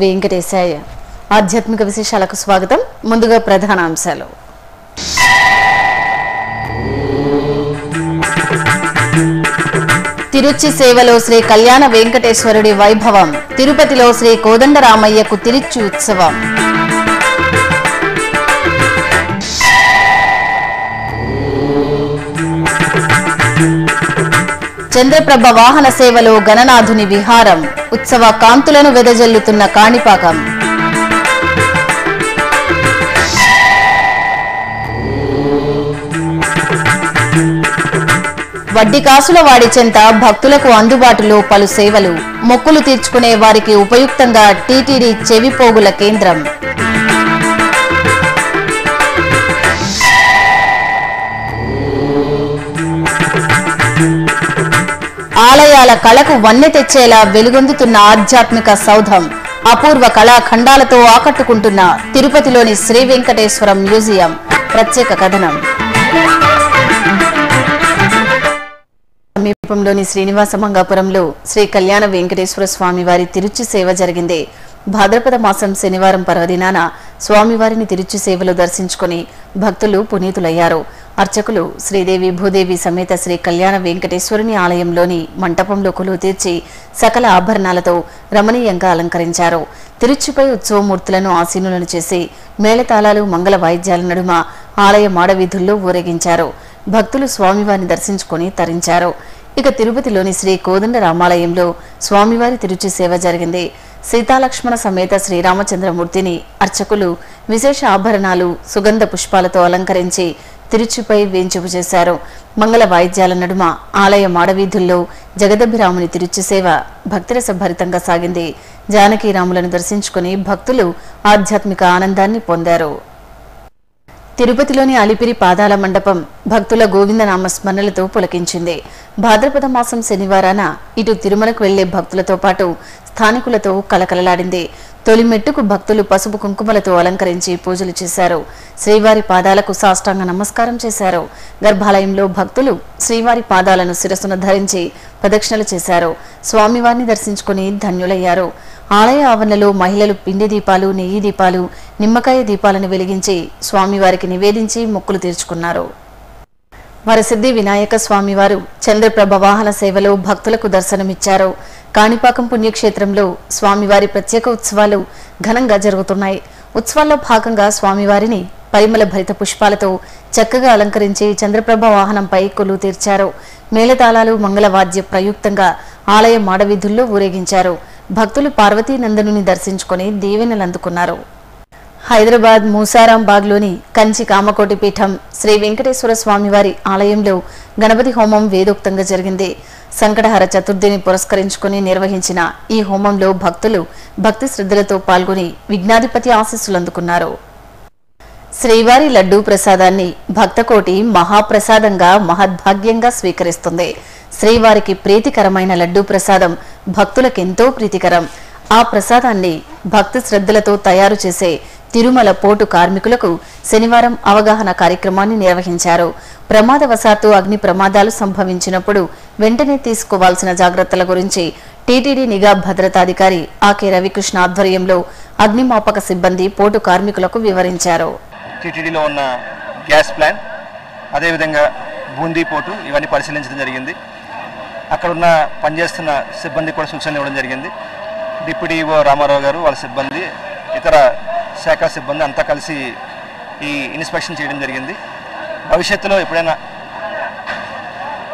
వెంకటేశాయ. ఆధ్యాత్మిక విశేషాలకు స్వాగతం. ముందుగా ప్రధాన అంశాలు. తిరుచి సేవలో శ్రీ కళ్యాణ వెంకటేశ్వరుడి వైభవం. తిరుపతిలో శ్రీ కోదండరామయ్యకు తిరుచి ఉత్సవం. చంద్రప్రభ వాహన సేవలో గణనాథుని విహారం ఉత్సవ కాంతులను వెదజల్లుతున్న కాణిపాకం. వడ్డీ కాసుల వాడి చెంత భక్తులకు అందుబాటులో పలు సేవలు. మొక్కులు తీర్చుకునే వారికి ఉపయుక్తంగా టీటీడీ చెవిపోగుల కేంద్రం. ఆలయాల కళకు వన్నె తెచ్చేలా వెలుగొందుతున్న ఆధ్యాత్మిక సౌధం. అపూర్వ కళాఖండాలతో ఆకట్టుకుంటున్న తిరుపతిలోని శ్రీ వెంకటేశ్వరం మ్యూజియం. ప్రత్యేక కథనం. సమీపంలోని శ్రీనివాస మంగాపురంలో శ్రీ కళ్యాణ వెంకటేశ్వర స్వామి వారి తిరుచి సేవ జరిగింది. భాద్రపద మాసం శనివారం పర్వదినాన స్వామివారిని తిరుచి సేవలో దర్శించుకుని భక్తులు పునీతులయ్యారు. అర్చకులు శ్రీదేవి భూదేవి సమేత శ్రీ కళ్యాణ వెంకటేశ్వరుని ఆలయంలోని మంటపంలో కొలువు తీర్చి సకల ఆభరణాలతో రమణీయంగా అలంకరించారు. తిరుచిపై ఉత్సవమూర్తులను ఆసీనులను చేసి మేళతాళాలు మంగళ వాయిద్యాల నడుమ ఆలయ మాడవీధుల్లో ఊరేగించారు. భక్తులు స్వామివారిని దర్శించుకుని తరించారు. ఇక తిరుపతిలోని శ్రీ కోదండ రామాలయంలో స్వామివారి తిరుచి సేవ జరిగింది. సీతాలక్ష్మణ సమేత శ్రీరామచంద్రమూర్తిని అర్చకులు విశేష ఆభరణాలు సుగంధ పుష్పాలతో అలంకరించి తిరుచిపై వేంచుపు చేశారు. మంగళ వాయిద్యాల నడుమ ఆలయ మాడవీధుల్లో జగదభిరాముని తిరుచి సేవ భక్తిరస భరితంగా సాగింది. జానకీరాములను దర్శించుకుని భక్తులు ఆధ్యాత్మిక ఆనందాన్ని పొందారు. తిరుపతిలోని అలిపిరి పాదాల మండపం భక్తుల గోవిందనామ స్మరణలతో పులకించింది. భాద్రపద మాసం శనివారాన ఇటు తిరుమలకు వెళ్ళే భక్తులతో పాటు స్థానికులతో కలకలలాడింది. తొలి మెట్టుకు భక్తులు పసుపు కుంకుమలతో అలంకరించి పూజలు చేశారు. శ్రీవారి పాదాలకు సాష్టాంగ నమస్కారం చేశారు. గర్భాలయంలో భక్తులు శ్రీవారి పాదాలను శిరస్సును ధరించి ప్రదక్షిణలు చేశారు. స్వామివారిని దర్శించుకుని ధన్యులయ్యారు. ఆలయ ఆవరణలో మహిళలు పిండి దీపాలు నెయ్యి దీపాలు నిమ్మకాయ దీపాలను వెలిగించి స్వామివారికి నివేదించి మొక్కులు తీర్చుకున్నారు. వరసిద్ధి వినాయక స్వామివారు చంద్రప్రభ వాహన సేవలో భక్తులకు దర్శనమిచ్చారు. కాణిపాకం పుణ్యక్షేత్రంలో స్వామివారి ప్రత్యేక ఉత్సవాలు ఘనంగా జరుగుతున్నాయి. ఉత్సవాల్లో భాగంగా స్వామివారిని పరిమళ భరిత పుష్పాలతో చక్కగా అలంకరించి చంద్రప్రభ వాహనంపై కొలువు తీర్చారు. మేళతాళాలు మంగళవాద్య ప్రయుక్తంగా ఆలయ మాడవీధుల్లో ఊరేగించారు. భక్తులు పార్వతీ నందనుని దర్శించుకుని దీవెనలు అందుకున్నారు. హైదరాబాద్ మూసారాంబాగ్లోని కంచి కామకోటి పీఠం శ్రీ వెంకటేశ్వర స్వామివారి ఆలయంలో గణపతి హోమం వేదోక్తంగా జరిగింది. సంకటహర చతుర్థిని పురస్కరించుకుని నిర్వహించిన ఈ హోమంలో భక్తులు భక్తి శ్రద్ధలతో పాల్గొని విఘ్నాధిపతి ఆశీస్సులు అందుకున్నారు. శ్రీవారి లడ్డూ ప్రసాదాన్ని భక్తకోటి మహాప్రసాదంగా మహద్భాగ్యంగా స్వీకరిస్తుంది. శ్రీవారికి ప్రీతికరమైన లడ్డూ ప్రసాదం భక్తులకెంతో ప్రీతికరం. ఆ ప్రసాదాన్ని భక్తి శ్రద్ధలతో తయారు చేసే తిరుమల పోటు కార్మికులకు శనివారం అవగాహన కార్యక్రమాన్ని నిర్వహించారు. ప్రమాదవశాత్తు అగ్ని ప్రమాదాలు సంభవించినప్పుడు వెంటనే తీసుకోవాల్సిన జాగ్రత్తల గురించి టీటీడీ నిఘా భద్రతాధికారి ఆకే రవికృష్ణ ఆధ్వర్యంలో అగ్నిమాపక సిబ్బంది పోటు కార్మికులకు వివరించారు. టీటీడీలో ఉన్న గ్యాస్ ప్లాంట్ అదేవిధంగా బూందీ పోటు ఇవన్నీ పరిశీలించడం జరిగింది. అక్కడ ఉన్న పనిచేస్తున్న సిబ్బంది కూడా సూచనలు ఇవ్వడం జరిగింది. డిప్యూటీ ఈవో రామారావు గారు వాళ్ళ సిబ్బంది ఇతర శాఖ సిబ్బంది అంతా కలిసి ఈ ఇన్స్పెక్షన్ చేయడం జరిగింది. భవిష్యత్తులో ఎప్పుడైనా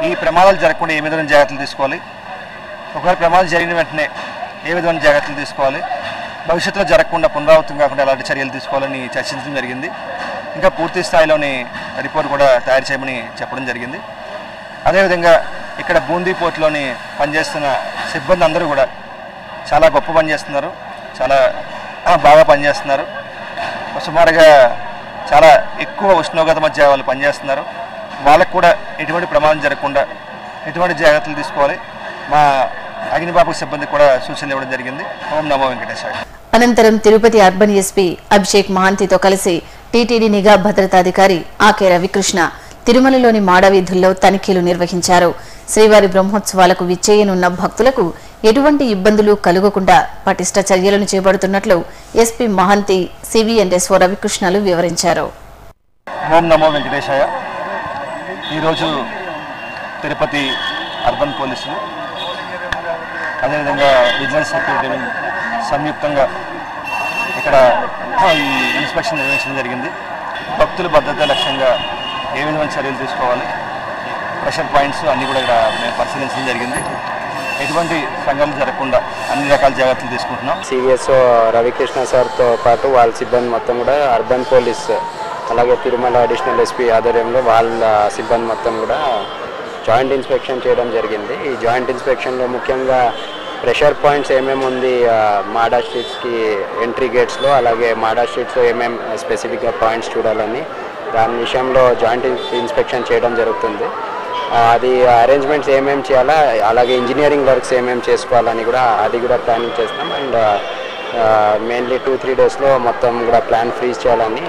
ఈ ప్రమాదాలు జరగకుండా ఏ విధమైన జాగ్రత్తలు తీసుకోవాలి? ఒకవేళ ప్రమాదం జరిగిన వెంటనే ఏ విధమైన జాగ్రత్తలు తీసుకోవాలి? భవిష్యత్తులో జరగకుండా పునరావృతం కాకుండా ఎలాంటి చర్యలు తీసుకోవాలని చర్చించడం జరిగింది. ఇంకా పూర్తి స్థాయిలోని రిపోర్ట్ కూడా తయారు చేయమని చెప్పడం జరిగింది. అదేవిధంగా ఇక్కడ బూందీ పోర్టులోని పనిచేస్తున్న సిబ్బంది అందరూ కూడా చాలా గొప్ప పని చేస్తున్నారు. చాలా బాగా పనిచేస్తున్నారు. సుమారుగా చాలా ఎక్కువ ఉష్ణోగ్రత మధ్య వాళ్ళు పనిచేస్తున్నారు. వాళ్ళకు కూడా ఎటువంటి ప్రమాదం జరగకుండా ఎటువంటి జాగ్రత్తలు తీసుకోవాలి. మా అగ్నిబాబు సిబ్బంది కూడా సూచనలు ఇవ్వడం జరిగింది. ఓం నమో వెంకటేశ్వర అనంతరం తిరుపతి అర్బన్ ఎస్పీ అభిషేక్ మహాంతితో కలిసి టీటీడీ నిఘా భద్రతాధికారి ఆకే రవికృష్ణ తిరుమలలోని మాడవీధుల్లో తనిఖీలు నిర్వహించారు. శ్రీవారి బ్రహ్మోత్సవాలకు విచ్చేయనున్న భక్తులకు ఎటువంటి ఇబ్బందులు కలగకుండా పటిష్ట చర్యలను చేపడుతున్నట్లు ఎస్పీ మహంతి సివిఎన్ఎస్ఓ రవికృష్ణలు వివరించారు. ఓం నమో వెంకటేశాయ. ఈరోజు తిరుపతి అర్బన్ పోలీసులు అదేవిధంగా విజిలెన్స్ సెక్యూరిటీ సంయుక్తంగా ఇక్కడ ఈ ఇన్స్పెక్షన్ నిర్వహించడం జరిగింది. భక్తుల భద్రత లక్ష్యంగా ఏ విధమైన చర్యలు తీసుకోవాలి? ప్రెషర్ పాయింట్స్ అన్నీ కూడా ఇక్కడ మేము పరిశీలించడం జరిగింది. ఎటువంటి సంఘం జరగకుండా అన్ని రకాల జాగ్రత్తలు తీసుకుంటున్నాం. సిఎస్ఓ రవికృష్ణ సార్తో పాటు వాళ్ళ సిబ్బంది మొత్తం కూడా అర్బన్ పోలీస్ అలాగే తిరుమల అడిషనల్ ఎస్పీ ఆధ్వర్యంలో వాళ్ళ సిబ్బంది మొత్తం కూడా జాయింట్ ఇన్స్పెక్షన్ చేయడం జరిగింది. ఈ జాయింట్ ఇన్స్పెక్షన్లో ముఖ్యంగా ప్రెషర్ పాయింట్స్ ఏమేమి ఉంది మాడా స్ట్రీట్స్కి ఎంట్రీ గేట్స్లో అలాగే మాడా స్ట్రీట్స్లో ఏమేమి స్పెసిఫిక్గా పాయింట్స్ చూడాలని దాని విషయంలో జాయింట్ ఇన్స్పెక్షన్ చేయడం జరుగుతుంది. అది అరేంజ్మెంట్స్ ఏమేమి చేయాలా అలాగే ఇంజనీరింగ్ వర్క్స్ ఏమేమి చేసుకోవాలని కూడా అది కూడా ప్లానింగ్ చేస్తాం అండ్ మెయిన్లీ టూ త్రీ డేస్లో మొత్తం కూడా ప్లాన్ ఫ్రీజ్ చేయాలని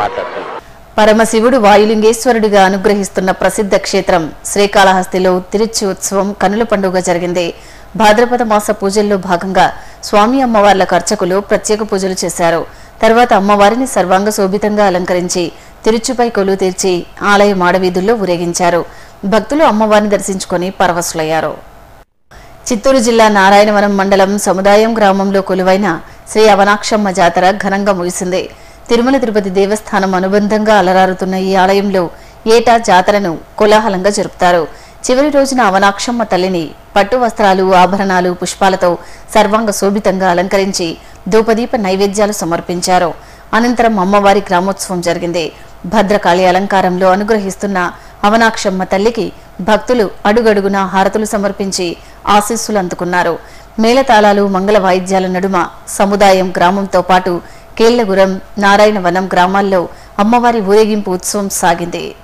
మాట్లాడుతున్నాం. పరమశివుడు వాయులింగేశ్వరుడిగా అనుగ్రహిస్తున్న ప్రసిద్ధ క్షేత్రం శ్రీకాళహస్తిలో తిరుచి ఉత్సవం కనుల పండుగ జరిగింది. భాద్రపద మాస పూజల్లో భాగంగా స్వామి అమ్మవార్ల అర్చకులు ప్రత్యేక పూజలు చేశారు. తర్వాత అమ్మవారిని సర్వాంగ శోభితంగా అలంకరించి తిరుచుపై కొలువు తీర్చి ఆలయ మాడవీధుల్లో ఊరేగించారు. భక్తులు అమ్మవారిని దర్శించుకొని పరవశులయ్యారు. చిత్తూరు జిల్లా నారాయణవనం మండలం సముదాయం గ్రామంలో కొలువైన శ్రీ అవనాక్షమ్మ జాతర ఘనంగా ముగిసింది. తిరుమల తిరుపతి దేవస్థానం అనుబంధంగా అలరారుతున్న ఈ ఆలయంలో ఏటా జాతరను కోలాహలంగా జరుపుతారు. చివరి రోజున అవనాక్షమ్మ తల్లిని పట్టు వస్త్రాలు ఆభరణాలు పుష్పాలతో సర్వాంగ శోభితంగా అలంకరించి ధూపదీప నైవేద్యాలు సమర్పించారు. అనంతరం అమ్మవారి గ్రామోత్సవం జరిగింది. భద్రకాళి అలంకారంలో అనుగ్రహిస్తున్న అవనాక్షమ్మ తల్లికి భక్తులు అడుగడుగున హారతులు సమర్పించి ఆశీస్సులు అందుకున్నారు. మేళతాళాలు మంగళ వాయిద్యాల నడుమ సముదాయం గ్రామంతో పాటు కేళ్ళగురం నారాయణవనం గ్రామాల్లో అమ్మవారి ఊరేగింపు ఉత్సవం సాగింది.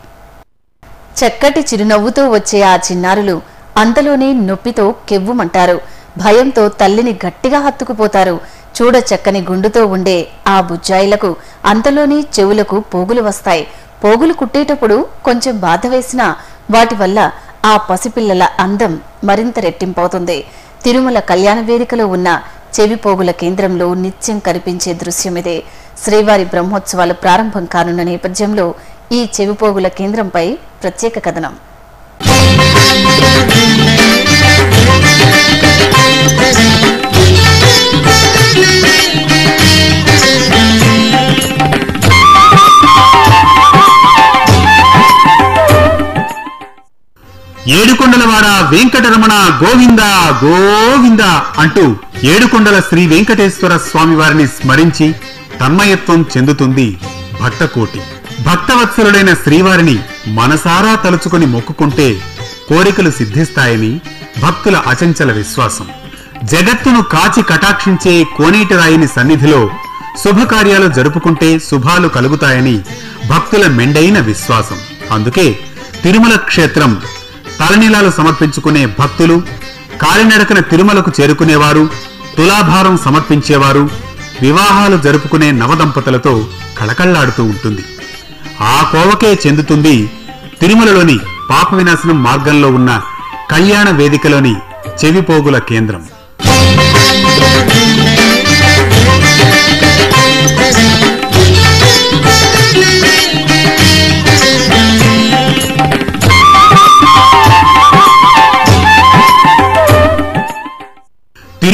చక్కటి చిరునవ్వుతో వచ్చే ఆ చిన్నారులు అంతలోనే నొప్పితో కెవ్వుమంటారు. భయంతో తల్లిని గట్టిగా హత్తుకుపోతారు. చూడ చక్కని గుండుతో ఉండే ఆ బుజ్జాయిలకు అంతలోనే చెవులకు పోగులు వస్తాయి. పోగులు కుట్టేటప్పుడు కొంచెం బాధ వేసినా వాటి వల్ల ఆ పసిపిల్లల అందం మరింత రెట్టింపవుతుంది. తిరుమల కళ్యాణ వేదికలో ఉన్న చెవి పోగుల కేంద్రంలో నిత్యం కనిపించే దృశ్యమిదే. శ్రీవారి బ్రహ్మోత్సవాలు ప్రారంభం కానున్న నేపథ్యంలో ఈ చెవిపోగుల కేంద్రంపై ప్రత్యేక కథనం. ఏడుకొండలవాడ వెంకటరమణ గోవింద గోవింద అంటూ ఏడుకొండల శ్రీ వెంకటేశ్వర స్వామివారిని స్మరించి తన్మయత్వం చెందుతుంది భక్తకోటి. భక్తవత్సలుడైన శ్రీవారిని మనసారా తలుచుకొని మొక్కుకుంటే కోరికలు సిద్ధిస్తాయని భక్తుల అచంచల విశ్వాసం. జగత్తును కాచి కటాక్షించే కోనేటిరాయిని సన్నిధిలో శుభకార్యాలు జరుపుకుంటే శుభాలు కలుగుతాయని భక్తుల మెండైన విశ్వాసం. అందుకే తిరుమల క్షేత్రం తలనీలాలు సమర్పించుకునే భక్తులు కాలినడకన తిరుమలకు చేరుకునేవారు తులాభారం సమర్పించేవారు వివాహాలు జరుపుకునే నవదంపతులతో కళకళ్ళాడుతూ ఉంటుంది. ఆ కోవకే చెందుతుంది తిరుమలలోని పాప వినాశనం మార్గంలో ఉన్న కళ్యాణ వేదికలోని చెవిపోగుల కేంద్రం.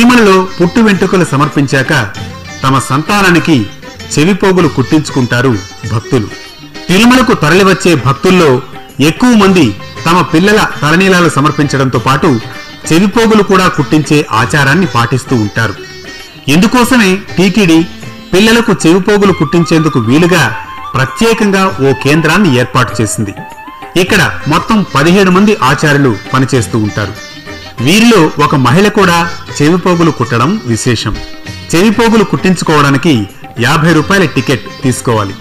తిరుమలలో పుట్టు వెంట్రుకలు సమర్పించాక తమ సంతానానికి చెవిపోగులు కుట్టించుకుంటారు భక్తులు. తిరుమలకు తరలివచ్చే భక్తుల్లో ఎక్కువ మంది తమ పిల్లల తలనీలాలు సమర్పించడంతో పాటు చెవిపోగులు కూడా కుట్టించే ఆచారాన్ని పాటిస్తూ ఉంటారు. ఇందుకోసమే టీటీడీ పిల్లలకు చెవిపోగులు కుట్టించేందుకు వీలుగా ప్రత్యేకంగా ఓ కేంద్రాన్ని ఏర్పాటు చేసింది. ఇక్కడ మొత్తం పదిహేడు మంది ఆచార్యులు పనిచేస్తూ ఉంటారు. వీరిలో ఒక మహిళ కూడా చెవిపోగులు కుట్టడం విశేషం. చెవిపోగులు కుట్టించుకోవడానికి యాభై రూపాయల టికెట్ తీసుకోవాలి.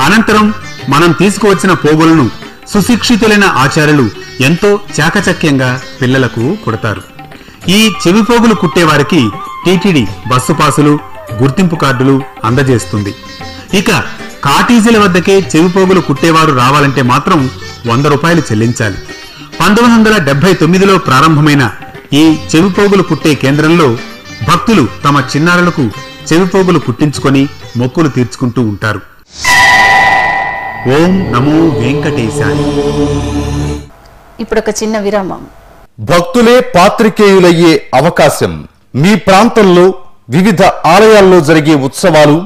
అనంతరం మనం తీసుకువచ్చిన పోగులను సుశిక్షితులైన ఆచార్యులు ఎంతో చాకచక్యంగా పిల్లలకు కుడతారు. ఈ చెవిపోగులు కుట్టేవారికి టీటీడీ బస్సు పాసులు గుర్తింపు కార్డులు అందజేస్తుంది. ఇక కాటీజీల వద్దకే చెవిపోగులు కుట్టేవారు రావాలంటే మాత్రం వంద రూపాయలు చెల్లించాలి. పంతొమ్మిది వందల డెబ్బై తొమ్మిదిలో ప్రారంభమైన ఈ చెవిపోగులు కుట్టే కేంద్రంలో భక్తులు తమ చిన్నారులకు చెవిపోగులు కుట్టించుకొని మొక్కులు తీర్చుకుంటూ ఉంటారు. ఓం నమో వెంకటేశాయ. ఇప్పుడు ఒక చిన్న విరామం. భక్తులే పాత్రికేయులయ్యే అవకాశం. మీ ప్రాంతంలో వివిధ ఆలయాల్లో జరిగే ఉత్సవాలు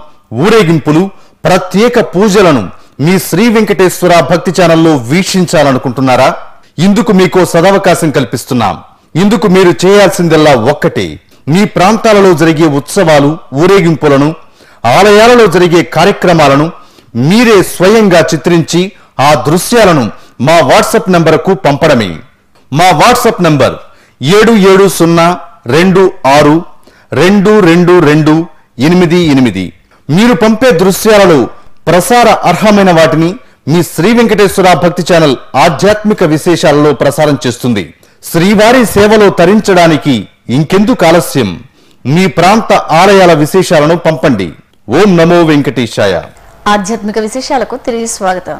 ఊరేగింపులు ప్రత్యేక పూజలను మీ శ్రీ వెంకటేశ్వర భక్తి ఛానల్లో వీక్షించాలనుకుంటున్నారా? ఇందుకు మీకో సదవకాశం కల్పిస్తున్నాం. ఇందుకు మీరు చేయాల్సిందల్లా ఒక్కటే. మీ ప్రాంతాలలో జరిగే ఉత్సవాలు ఊరేగింపులను ఆలయాలలో జరిగే కార్యక్రమాలను మీరే స్వయంగా చిత్రించి ఆ దృశ్యాలను మా వాట్సాప్ నంబరుకు పంపడమే. మా వాట్సాప్ నంబర్ ఏడు ఏడు సున్నా రెండు ఆరు రెండు రెండు రెండు ఎనిమిది ఎనిమిది. మీరు పంపే దృశ్యాలలో ప్రసార అర్హమైన వాటిని మీ శ్రీ వెంకటేశ్వర భక్తి ఛానల్ ఆధ్యాత్మిక విశేషాలలో ప్రసారం చేస్తుంది. శ్రీవారి సేవలో తరించడానికి ఇంకెందుకు ఆలస్యం? మీ ప్రాంత ఆలయాల విశేషాలను పంపండి. ఓం నమో వెంకటేశాయ. ఆధ్యాత్మిక విశేషాలకు తిరిగి స్వాగతం.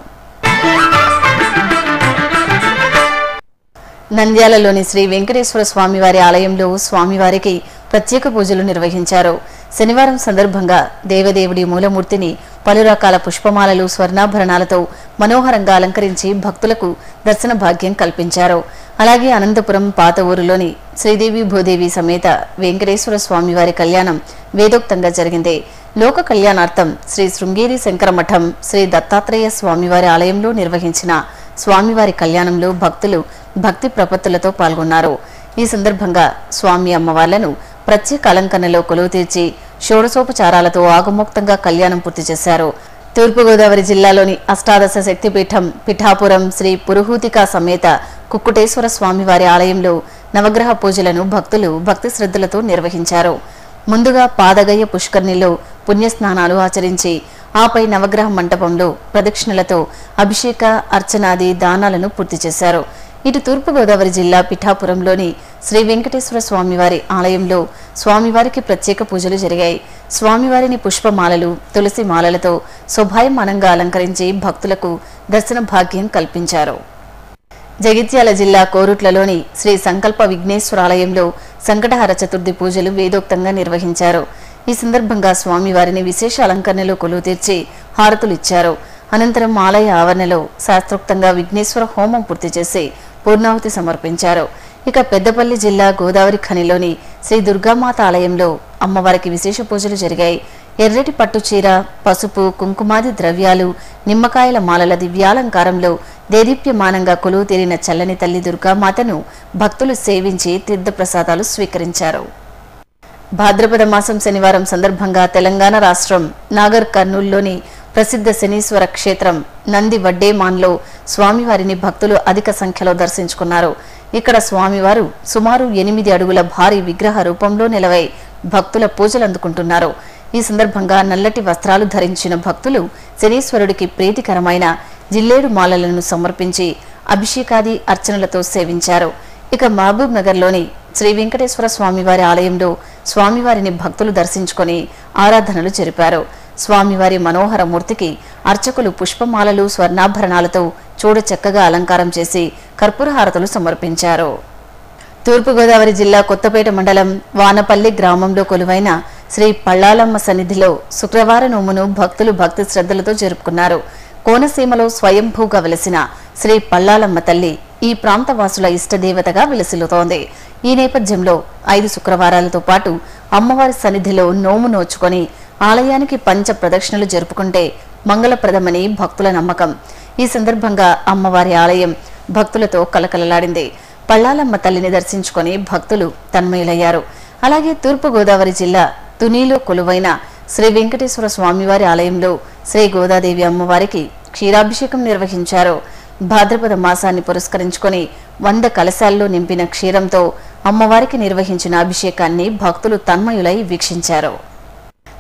నంద్యాలలోని శ్రీ వెంకటేశ్వర స్వామివారి ఆలయంలో స్వామివారికి ప్రత్యేక పూజలు నిర్వహించారు. శనివారం సందర్భంగా దేవదేవుడి మూలమూర్తిని పలు రకాల పుష్పమాలలు స్వర్ణాభరణాలతో మనోహరంగా అలంకరించి భక్తులకు దర్శన భాగ్యం కల్పించారు. అలాగే అనంతపురం పాత ఊరులోని శ్రీదేవి భూదేవి సమేత వెంకటేశ్వర స్వామివారి కళ్యాణం వేదోక్తంగా జరిగింది. లోక కళ్యాణార్థం శ్రీ శృంగేరి శంకర మఠం శ్రీ దత్తాత్రేయ స్వామివారి ఆలయంలో నిర్వహించిన స్వామివారి కళ్యాణంలో భక్తులు భక్తి ప్రపత్తులతో పాల్గొన్నారు. ఈ సందర్భంగా స్వామి అమ్మవార్లను ప్రత్యేక అలంకరణలో కొలువు తీర్చి షోడశోపచారాలతో ఆగమోక్తంగా కళ్యాణం పూర్తి చేశారు. తూర్పుగోదావరి జిల్లాలోని అష్టాదశ శక్తిపీఠం పిఠాపురం శ్రీ పురుహూతిక సమేత కుక్కుటేశ్వర స్వామివారి ఆలయంలో నవగ్రహ పూజలను భక్తులు భక్తి శ్రద్ధలతో నిర్వహించారు. ముందుగా పాదగయ్య పుష్కర్ణిలో పుణ్యస్నానాలు ఆచరించి ఆపై నవగ్రహ మంటపంలో ప్రదక్షిణలతో అభిషేక అర్చనాది దానాలను పూర్తి చేశారు. ఇటు తూర్పుగోదావరి జిల్లా పిఠాపురంలోని శ్రీ వెంకటేశ్వర స్వామివారి ఆలయంలో స్వామివారికి ప్రత్యేక పూజలు జరిగాయి. స్వామివారిని పుష్పమాలలు తులసి మాలలతో శోభాయమానంగా అలంకరించి భక్తులకు దర్శన భాగ్యం కల్పించారు. జగిత్యాల జిల్లా కోరుట్లలోని శ్రీ సంకల్ప విఘ్నేశ్వర ఆలయంలో సంకటహర చతుర్థి పూజలు వేదోక్తంగా నిర్వహించారు. ఈ సందర్భంగా స్వామివారిని విశేష అలంకరణలో కొలువు తీర్చి హారతులు ఇచ్చారు. అనంతరం ఆలయ ఆవరణలో శాస్త్రోక్తంగా విఘ్నేశ్వర హోమం పూర్తి చేసి పూర్ణాహుతి సమర్పించారు. ఇక పెద్దపల్లి జిల్లా గోదావరి ఖనిలోని శ్రీ దుర్గామాత ఆలయంలో అమ్మవారికి విశేష పూజలు జరిగాయి. ఎర్రటి పట్టు చీర పసుపు కుంకుమాది ద్రవ్యాలు నిమ్మకాయల మాలల దివ్యాలంకారంలో దేదీప్యమానంగా కొలువు తీరిన చల్లని తల్లి దుర్గామాతను భక్తులు సేవించి తీర్థప్రసాదాలు స్వీకరించారు. భాద్రపద మాసం శనివారం సందర్భంగా తెలంగాణ రాష్ట్రం నాగర్ కర్నూలులోని ప్రసిద్ధ శనీశ్వర క్షేత్రం నంది వడ్డేమాన్లో స్వామివారిని భక్తులు అధిక సంఖ్యలో దర్శించుకున్నారు. ఇక్కడ స్వామివారు సుమారు ఎనిమిది అడుగుల భారీ విగ్రహ రూపంలో నిలవై భక్తుల పూజలు అందుకుంటున్నారు. ఈ సందర్భంగా నల్లటి వస్త్రాలు ధరించిన భక్తులు శనీశ్వరుడికి ప్రీతికరమైన జిల్లేడు మాలలను సమర్పించి అభిషేకాది అర్చనలతో సేవించారు. ఇక మహబూబ్ నగర్లోని శ్రీ వెంకటేశ్వర స్వామివారి ఆలయంలో స్వామివారిని భక్తులు దర్శించుకొని ఆరాధనలు జరిపారు. స్వామివారి మనోహర మూర్తికి అర్చకులు పుష్పమాలలు స్వర్ణాభరణాలతో చూడచక్కగా అలంకారం చేసి కర్పూరహారతులు సమర్పించారు. తూర్పుగోదావరి జిల్లా కొత్తపేట మండలం వానపల్లి గ్రామంలో కొలువైన శ్రీ పళ్ళాలమ్మ సన్నిధిలో శుక్రవార నోమును భక్తులు భక్తి శ్రద్ధలతో జరుపుకున్నారు. కోనసీమలో స్వయంభూగా వెలసిన శ్రీ పళ్ళాలమ్మ తల్లి ఈ ప్రాంత వాసుల ఇష్టదేవతగా విలసిల్లుతోంది. ఈ నేపథ్యంలో ఐదు శుక్రవారాలతో పాటు అమ్మవారి సన్నిధిలో నోము నోచుకొని ఆలయానికి పంచ ప్రదక్షిణలు జరుపుకుంటే మంగళప్రదమని భక్తుల నమ్మకం. ఈ సందర్భంగా అమ్మవారి ఆలయం భక్తులతో కలకలలాడింది. పళ్ళాలమ్మ తల్లిని దర్శించుకొని భక్తులు తన్మయులయ్యారు. అలాగే తూర్పుగోదావరి జిల్లా తునిలో కొలువైన శ్రీ వెంకటేశ్వర స్వామివారి ఆలయంలో శ్రీ గోదాదేవి అమ్మవారికి క్షీరాభిషేకం నిర్వహించారు. భాద్రపద మాసాన్ని పురస్కరించుకొని వంద కలశాల్లో నింపిన క్షీరంతో అమ్మవారికి నిర్వహించిన అభిషేకాన్ని భక్తులు తన్మయులై వీక్షించారు.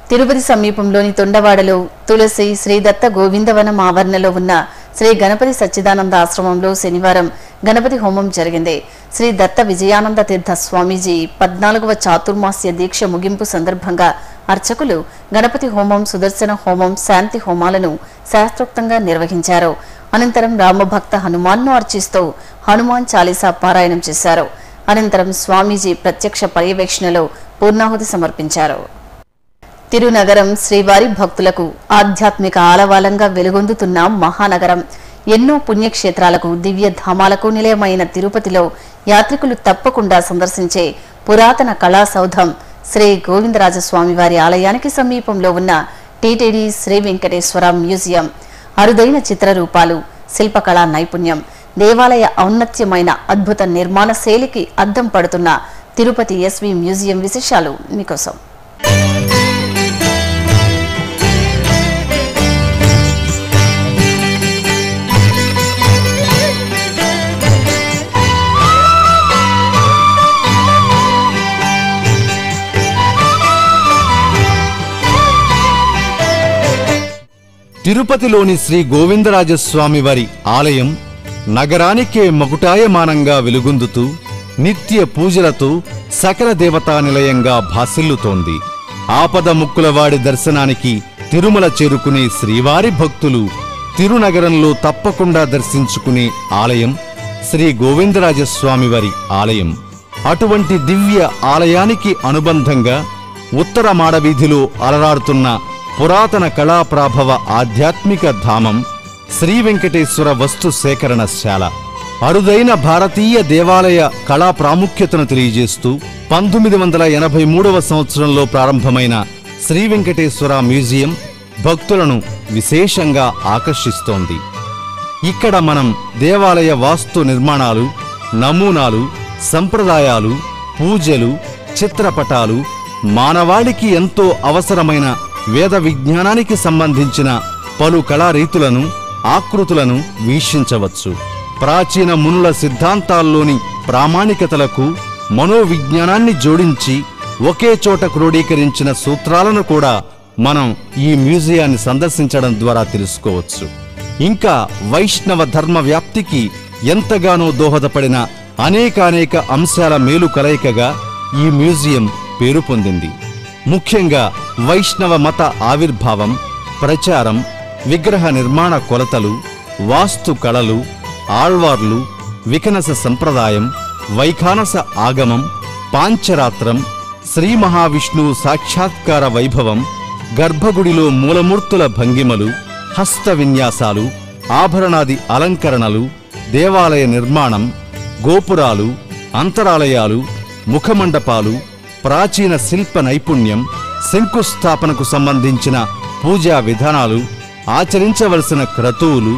తిరుపతి సమీపంలోని తొండవాడలో తులసి శ్రీ దత్త గోవిందవనం ఆవరణలో ఉన్న శ్రీ గణపతి సచ్చిదానంద ఆశ్రమంలో శనివారం గణపతి హోమం జరిగింది. శ్రీ దత్త విజయానంద తీర్థ స్వామీజీ పద్నాలుగవ చాతుర్మాస్య దీక్ష ముగింపు సందర్భంగా అర్చకులు గణపతి హోమం సుదర్శన హోమం శాంతి హోమాలను శాస్త్రోక్తంగా నిర్వహించారు. అనంతరం రామభక్త హనుమాన్ను అర్చిస్తూ హనుమాన్ చాలీసా పారాయణం చేశారు. అనంతరం స్వామీజీ ప్రత్యక్ష పర్యవేక్షణలో పూర్ణాహుతి సమర్పించారు. తిరునగరం శ్రీవారి భక్తులకు ఆధ్యాత్మిక ఆలవాలంగా వెలుగొందుతున్న మహానగరం. ఎన్నో పుణ్యక్షేత్రాలకు దివ్య ధామాలకు నిలయమైన తిరుపతిలో యాత్రికులు తప్పకుండా సందర్శించే పురాతన కళాసౌధం శ్రీ గోవిందరాజస్వామివారి ఆలయానికి సమీపంలో ఉన్న టీటీడీ శ్రీ వెంకటేశ్వర మ్యూజియం. అరుదైన చిత్రరూపాలు శిల్పకళా నైపుణ్యం దేవాలయ ఔన్నత్యమైన అద్భుత నిర్మాణ శైలికి అద్దం పడుతున్న తిరుపతి ఎస్వి మ్యూజియం విశేషాలు మీకోసం. తిరుపతిలోని శ్రీ గోవిందరాజస్వామి వారి ఆలయం నగరానికే మగుటాయమానంగా వెలుగొందుతూ నిత్య పూజలతో సకల దేవతా నిలయంగా భాసిల్లుతోంది. ఆపద ముక్కులవాడి దర్శనానికి తిరుమల చేరుకునే శ్రీవారి భక్తులు తిరునగరంలో తప్పకుండా దర్శించుకునే ఆలయం శ్రీ గోవిందరాజస్వామివారి ఆలయం. అటువంటి దివ్య ఆలయానికి అనుబంధంగా ఉత్తర మాడవీధిలో అలరాడుతున్న పురాతన కళాప్రాభవ ఆధ్యాత్మిక ధామం శ్రీ వెంకటేశ్వర వస్తు సేకరణశాల. అరుదైన భారతీయ దేవాలయ కళా ప్రాముఖ్యతను తెలియజేస్తూ పంతొమ్మిది వందల ఎనభై మూడవ సంవత్సరంలో ప్రారంభమైన శ్రీ వెంకటేశ్వర మ్యూజియం భక్తులను విశేషంగా ఆకర్షిస్తోంది. ఇక్కడ మనం దేవాలయ వాస్తు నిర్మాణాలు నమూనాలు సంప్రదాయాలు పూజలు చిత్రపటాలు మానవాళికి ఎంతో అవసరమైన వేద విజ్ఞానానికి సంబంధించిన పలు కళారీతులను ఆకృతులను వీక్షించవచ్చు. ప్రాచీన మునుల సిద్ధాంతాల్లోని ప్రామాణికతలకు మనోవిజ్ఞానాన్ని జోడించి ఒకే చోట క్రోడీకరించిన సూత్రాలను కూడా మనం ఈ మ్యూజియాన్ని సందర్శించడం ద్వారా తెలుసుకోవచ్చు. ఇంకా వైష్ణవ ధర్మ వ్యాప్తికి ఎంతగానో దోహదపడిన అనేకానేక అంశాల మేలు కలయికగా ఈ మ్యూజియం పేరు పొందింది. ముఖ్యంగా వైష్ణవ మత ఆవిర్భావం ప్రచారం విగ్రహ నిర్మాణ కొలతలు వాస్తు కళలు ఆళ్వార్లు వికనస సంప్రదాయం వైఖానస ఆగమం పాంచరాత్రం శ్రీ మహావిష్ణువు సాక్షాత్కార వైభవం గర్భగుడిలో మూలమూర్తుల భంగిమలు హస్త విన్యాసాలు ఆభరణాది అలంకరణలు దేవాలయ నిర్మాణం గోపురాలు అంతరాలయాలు ముఖమండపాలు ప్రాచీన శిల్ప నైపుణ్యం శంకుస్థాపనకు సంబంధించిన పూజా విధానాలు ఆచరించవలసిన క్రతువులు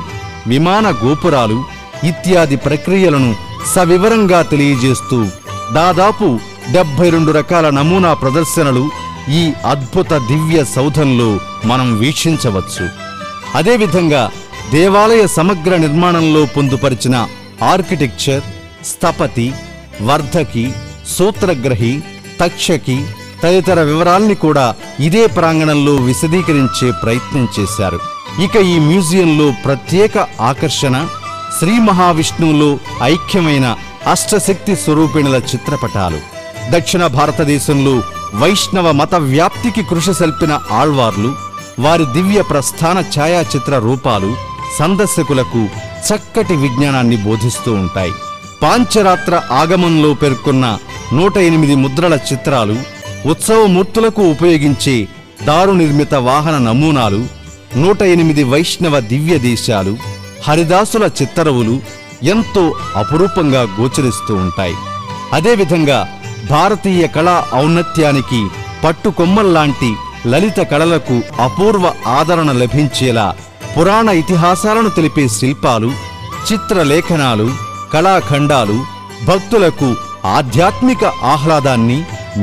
విమాన గోపురాలు ఇత్యాది ప్రక్రియలను సవివరంగా తెలియజేస్తూ దాదాపు డెబ్బై రెండు రకాల నమూనా ప్రదర్శనలు ఈ అద్భుత దివ్య సౌధంలో మనం వీక్షించవచ్చు. అదేవిధంగా దేవాలయ సమగ్ర నిర్మాణంలో పొందుపరిచిన ఆర్కిటెక్చర్ స్థపతి వర్ధకి సూత్రగ్రహి తక్షకి తదితర వివరాల్ని కూడా ఇదే ప్రాంగణంలో విశదీకరించే ప్రయత్నం చేశారు. ఇక ఈ మ్యూజియంలో ప్రత్యేక ఆకర్షణ శ్రీ మహావిష్ణువులో ఐక్యమైన అష్టశక్తి స్వరూపిణుల చిత్రపటాలు దక్షిణ భారతదేశంలో వైష్ణవ మత వ్యాప్తికి కృషి సల్పిన ఆళ్వార్లు వారి దివ్య ప్రస్థాన ఛాయాచిత్ర రూపాలు సందర్శకులకు చక్కటి విజ్ఞానాన్ని బోధిస్తూ ఉంటాయి. పాంచరాత్ర ఆగమంలో పేర్కొన్న నూట ఎనిమిది ముద్రల చిత్రాలు ఉత్సవమూర్తులకు ఉపయోగించే దారు నిర్మిత వాహన నమూనాలు నూట ఎనిమిది వైష్ణవ దివ్య దేశాలు హరిదాసుల చిత్తరువులు ఎంతో అపురూపంగా గోచరిస్తూ ఉంటాయి. అదేవిధంగా భారతీయ కళా ఔన్నత్యానికి పట్టుకొమ్మల్లాంటి లలిత కళలకు అపూర్వ ఆదరణ లభించేలా పురాణ ఇతిహాసాలను తెలిపే శిల్పాలు చిత్రలేఖనాలు కళాఖండాలు భక్తులకు ఆధ్యాత్మిక ఆహ్లాదాన్ని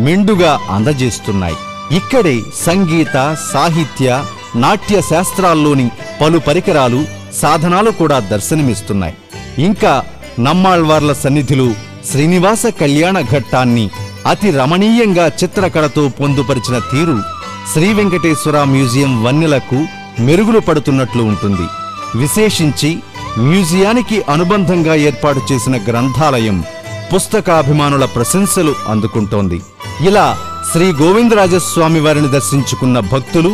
మెండుగా అందజేస్తున్నాయి. ఇక్కడే సంగీత సాహిత్య నాట్య శాస్త్రాల్లోని పలు పరికరాలు సాధనాలు కూడా దర్శనమిస్తున్నాయి. ఇంకా నమ్మాళ్వార్ల సన్నిధిలో శ్రీనివాస కళ్యాణ ఘట్టాన్ని అతి రమణీయంగా చిత్రకళతో పొందుపరిచిన తీరు శ్రీ వెంకటేశ్వర మ్యూజియం వన్నెలకు మెరుగులు పడుతున్నట్లు ఉంటుంది. విశేషించి మ్యూజియానికి అనుబంధంగా ఏర్పాటు చేసిన గ్రంథాలయం పుస్తకాభిమానుల ప్రశంసలు అందుకుంటోంది. ఇలా శ్రీ గోవిందరాజస్వామి వారిని దర్శించుకున్న భక్తులు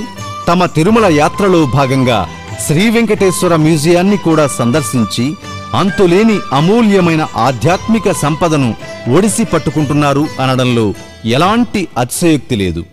తమ తిరుమల యాత్రలో భాగంగా శ్రీ వెంకటేశ్వర మ్యూజియాన్ని కూడా సందర్శించి అంతులేని అమూల్యమైన ఆధ్యాత్మిక సంపదను ఒడిసి పట్టుకుంటున్నారు అనడంలో ఎలాంటి అతిశయోక్తి లేదు.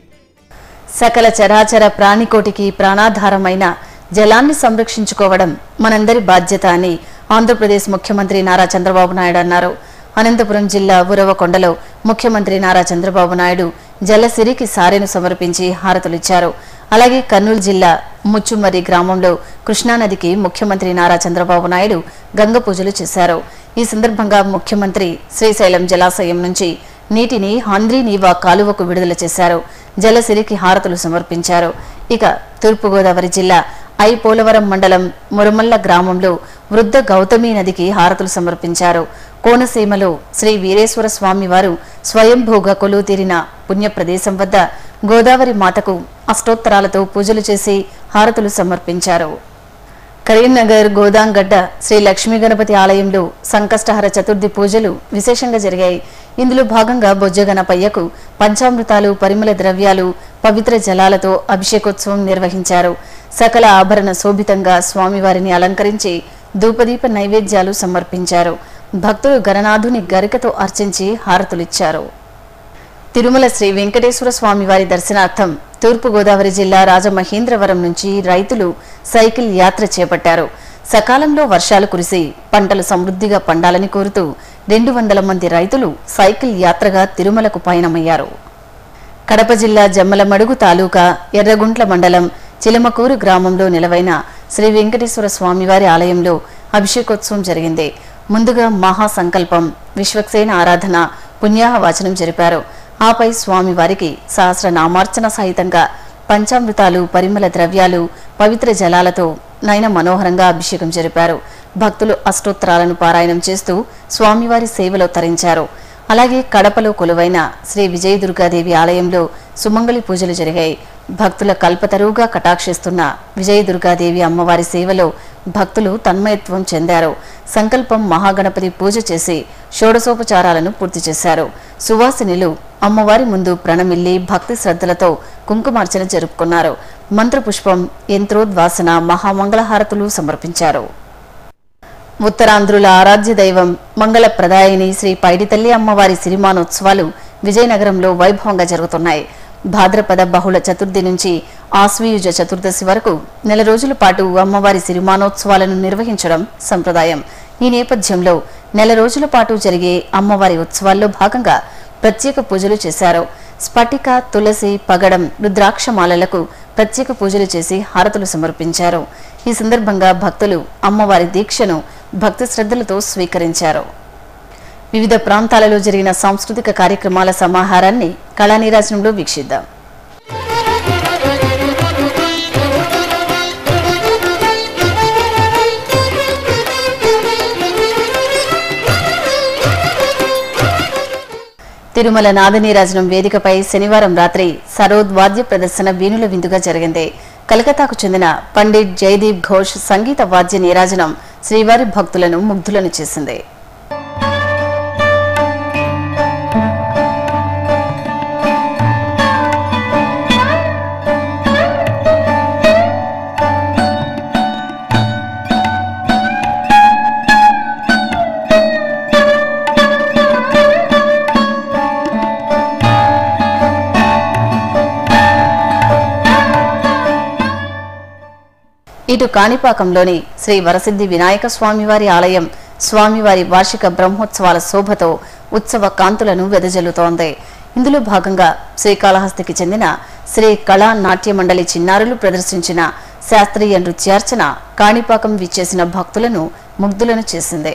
సకల చరాచర ప్రాణికోటికి ప్రాణాధారమైన జలాన్ని సంరక్షించుకోవడం మనందరి బాధ్యత అని ఆంధ్రప్రదేశ్ ముఖ్యమంత్రి నారా చంద్రబాబు నాయుడు అన్నారు. అనంతపురం జిల్లా ఉరవకొండలో ముఖ్యమంత్రి నారా చంద్రబాబు నాయుడు జలసిరికి సారెను సమర్పించి హారతులిచ్చారు. అలాగే కర్నూలు జిల్లా ముచ్చుమరి గ్రామంలో కృష్ణానదికి ముఖ్యమంత్రి నారా చంద్రబాబు నాయుడు గంగ పూజలు చేశారు. ఈ సందర్భంగా ముఖ్యమంత్రి శ్రీశైలం జలాశయం నుంచి నీటిని హంద్రీ నీవా కాలువకు విడుదల చేశారు. జలసిరికి హారతులు సమర్పించారు. ఇక తూర్పుగోదావరి జిల్లా ఐ పోలవరం మండలం మురుమల్ల గ్రామంలో వృద్ధ గౌతమి నదికి హారతులు సమర్పించారు. కోనసీమలో శ్రీ వీరేశ్వర స్వామివారు స్వయంభూగా కొలువు తీరిన పుణ్య ప్రదేశం వద్ద గోదావరి మాతకు అష్టోత్తరాలతో పూజలు చేసి హారతులు సమర్పించారు. కరీంనగర్ గోదాంగడ్డ శ్రీ లక్ష్మీ గణపతి ఆలయంలో సంకష్టహర చతుర్థి పూజలు విశేషంగా జరిగాయి. ఇందులో భాగంగా బొజ్జ పంచామృతాలు పరిమళ ద్రవ్యాలు పవిత్ర జలాలతో అభిషేకోత్సవం నిర్వహించారు. సకల ఆభరణ శోభితంగా స్వామివారిని అలంకరించి ధూపదీప నైవేద్యాలు సమర్పించారు. భక్తులు గణనాథుని గరికతో అర్చించి హారతులిచ్చారు. తిరుమల శ్రీ వెంకటేశ్వర స్వామివారి దర్శనార్థం తూర్పుగోదావరి జిల్లా రాజమహేంద్రవరం నుంచి రైతులు సైకిల్ యాత్ర చేపట్టారు. సకాలంలో వర్షాలు కురిసి పంటలు సమృద్ధిగా పండాలని కోరుతూ రెండు వందల మంది రైతులు సైకిల్ యాత్రగా తిరుమలకు పయనమయ్యారు. కడప జిల్లా జమ్మలమడుగు తాలూకా ఎర్రగుంట్ల మండలం చిలమకూరు గ్రామంలో నిలవైన శ్రీ వెంకటేశ్వర స్వామివారి ఆలయంలో అభిషేకోత్సవం జరిగింది. ముందుగా మహాసంకల్పం విశ్వక్సేన ఆరాధన పుణ్యాహవాచనం జరిపారు. ఆపై స్వామివారికి సహస్ర నామార్చన సహితంగా పంచామృతాలు పరిమళ ద్రవ్యాలు పవిత్ర జలాలతో నయన మనోహరంగా అభిషేకం జరిపారు. భక్తులు అష్టోత్తరాలను పారాయణం చేస్తూ స్వామివారి సేవలో తరించారు. అలాగే కడపలో కొలువైన శ్రీ విజయదుర్గాదేవి ఆలయంలో సుమంగళి పూజలు జరిగాయి. భక్తుల కల్పతరువుగా కటాక్షిస్తున్న విజయదుర్గాదేవి అమ్మవారి సేవలో భక్తులు తన్మయత్వం చెందారు. సంకల్పం మహాగణపతి పూజ చేసి షోడశోపచారాలను పూర్తి చేశారు. సువాసినులు అమ్మవారి ముందు ప్రణమిల్లి భక్తి శ్రద్ధలతో కుంకుమార్చన జరుపుకున్నారు. మంత్రపుష్పం యంత్రోద్వాసన మహామంగళహారతులు సమర్పించారు. ఉత్తరాంధ్రుల ఆరాధ్య దైవం మంగళ ప్రదాయిని శ్రీ పైడితల్లి అమ్మవారి సిరిమానోత్సవాలు విజయనగరంలో వైభవంగా జరుగుతున్నాయి. భాద్రపద బహుళ చతుర్థి నుంచి ఆశ్వయుజ చతుర్దశి వరకు నెల రోజుల పాటు అమ్మవారి సిరిమానోత్సవాలను నిర్వహించడం సంప్రదాయం. ఈ నేపథ్యంలో నెల రోజుల పాటు జరిగే అమ్మవారి ఉత్సవాల్లో భాగంగా ప్రత్యేక పూజలు చేశారు. స్ఫటిక తులసి పగడం రుద్రాక్షమాలలకు ప్రత్యేక పూజలు చేసి హారతులు సమర్పించారు. ఈ సందర్భంగా భక్తులు అమ్మవారి దీక్షను భక్తి శ్రద్ధలతో స్వీకరించారు. వివిధ ప్రాంతాలలో జరిగిన సాంస్కృతిక కార్యక్రమాల సమాహారాన్ని కళానీరాజనంలో వీక్షిద్దాం. తిరుమల నాదనీరాజనం వేదికపై శనివారం రాత్రి సరోద్వాద్య ప్రదర్శన వీణుల విందుగా జరిగింది. కలకత్తాకు చెందిన పండిట్ జయదీప్ ఘోష్ సంగీత వాద్య నీరాజనం శ్రీవారి భక్తులను ముగ్ధులను చేసింది. ఇటు కాణిపాకంలోని శ్రీ వరసిద్ధి వినాయక స్వామివారి ఆలయం స్వామివారి వార్షిక బ్రహ్మోత్సవాల శోభతో ఉత్సవ కాంతులను వెదజల్లుతోంది. ఇందులో భాగంగా శ్రీకాళహస్తికి చెందిన శ్రీ కళా నాట్య మండలి చిన్నారులు ప్రదర్శించిన శాస్త్రీయ నృత్యార్చన కాణిపాకం విచ్చేసిన భక్తులను ముగ్ధులను చేసింది.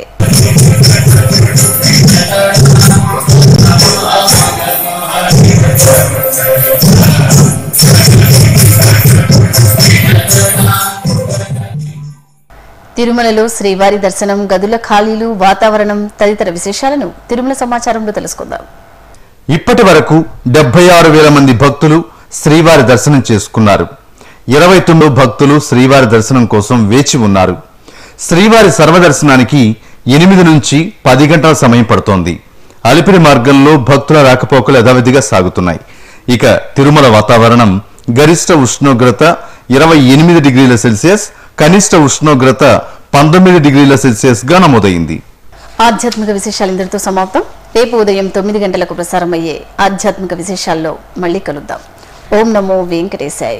తిరుమలలో శ్రీవారి దర్శనం గదుల ఖాళీలు వాతావరణం తదితర విశేషాలను తిరుమల సమాచారంలో తెలుసుకుందాం. ఇప్పటి వరకు డెబ్బై ఆరు వేల మంది భక్తులు శ్రీవారి దర్శనం చేసుకున్నారు. ఇరవై తొమ్మిది భక్తులు శ్రీవారి దర్శనం కోసం వేచి ఉన్నారు. శ్రీవారి సర్వదర్శనానికి ఎనిమిది నుంచి పది గంటల సమయం పడుతోంది. అలిపిరి మార్గంలో భక్తుల రాకపోకలు యథావిధిగా సాగుతున్నాయి. ఇక తిరుమల వాతావరణం గరిష్ట ఉష్ణోగ్రత ఇరవై ఎనిమిది డిగ్రీల సెల్సియస్ కనిష్ట ఉష్ణోగ్రత పంతొమ్మిది డిగ్రీల సెల్సియస్గా నమోదైంది. ఆధ్యాత్మిక విశేషాలు ఇంతటితో సమాప్తం. రేపు ఉదయం తొమ్మిది గంటలకు ప్రసారమయ్యే ఆధ్యాత్మిక విశేషాల్లో మళ్ళీ కలుద్దాం. ఓం నమో వెంకటేశాయ.